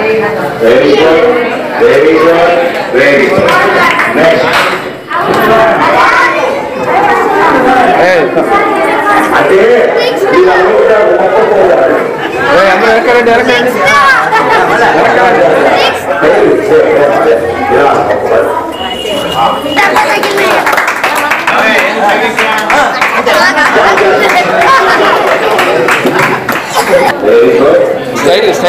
Very good very good very good next అంటే వీళ్ళందరూ కూడా ఒక్కొక్కరు అందరూ ఎక్కడండి ఎక్కడండి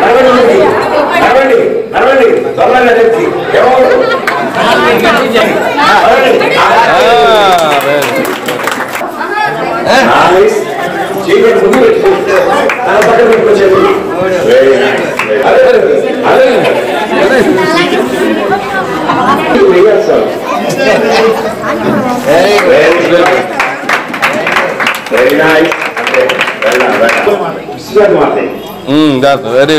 నడవండి నడవండి నడవండి త్వరగా తెచ్చి ఎవరు వెరీ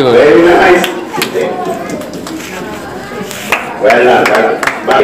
గుడ్ వెరీ నైస్ వెళ్ళాం వెళ్ళాం బాగా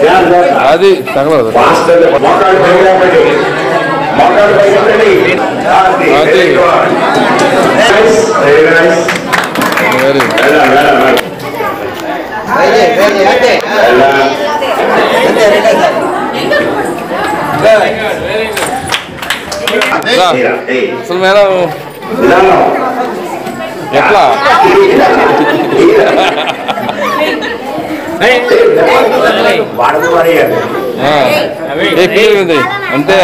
జాగ్రత్త అది తగలదు మాస్టర్ మోకాళ్ళు పైకి మోకాళ్ళు పైకి అది. వెరీ గుడ్ అసలు మేడం. ఎట్లా? ఉంది అంతే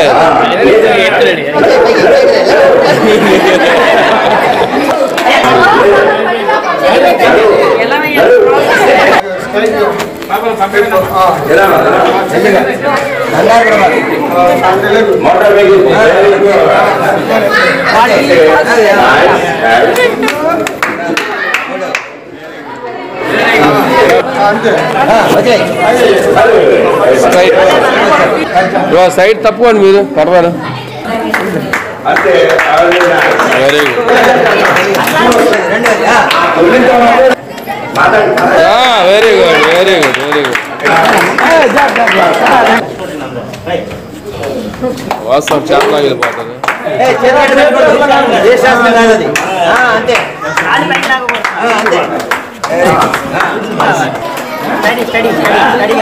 ఎలా motor vehicle very good straight side తప్పుకోండి మీరు పర్వాలేదు అంటే వెరీ గుడ్ మాట్లాడు very good very good very good వాస్తవం చాలా వెళ్ళిపోతుంది అంతే అంతే స్టడీ స్టడీ స్టడీ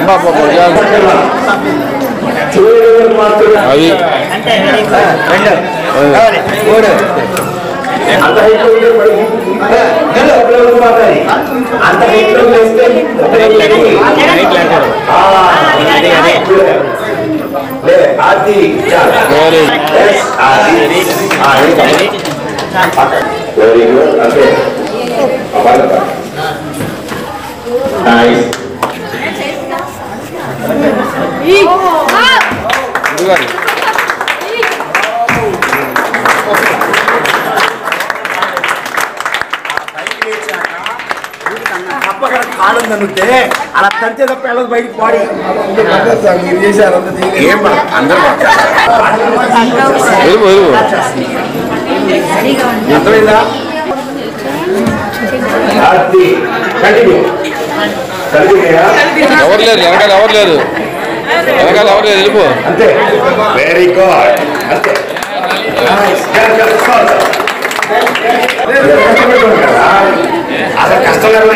పాప, పాప, జాగ్రత్త. చూడడం మాత్రం అది అంటే రెండు మూడు आता हे करून पडेल नाही आपल्याला तुम्ही आता नाही आता हे करून लेस्टेल एक लेटर एक लेटर हाँ अरे अरे ले आदि चार वेरी यस आदि आदि वेरी गुड ओके अबाल बा नाइस Obrigado. వెలుగు అర్థమైందా అది కంటిన్యూ కంటిన్యూ ఎవరు లేరు వెనకాల ఎవరు లేరు? వెనకాల ఎవరు లేరు? వెళ్ళిపో. అంతే. వెరీ గుడ్ అంతే. అసలు కష్టం లేకుండా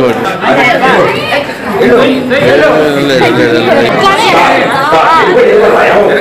good. Hello. Hello. Hello. Hello. Hello. Hello.